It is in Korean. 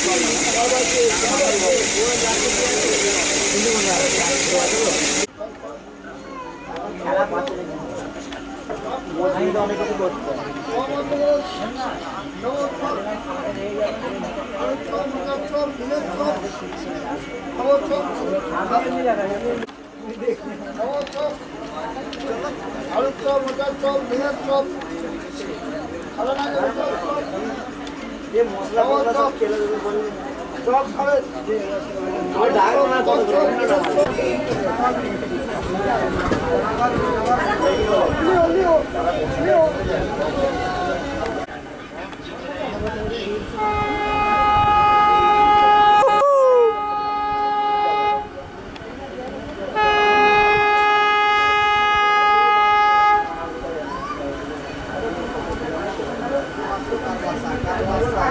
আলু চপ মোটার চপ ভেঙের চপ খাওয়া না ये मौसला म ौ स rasakan rasa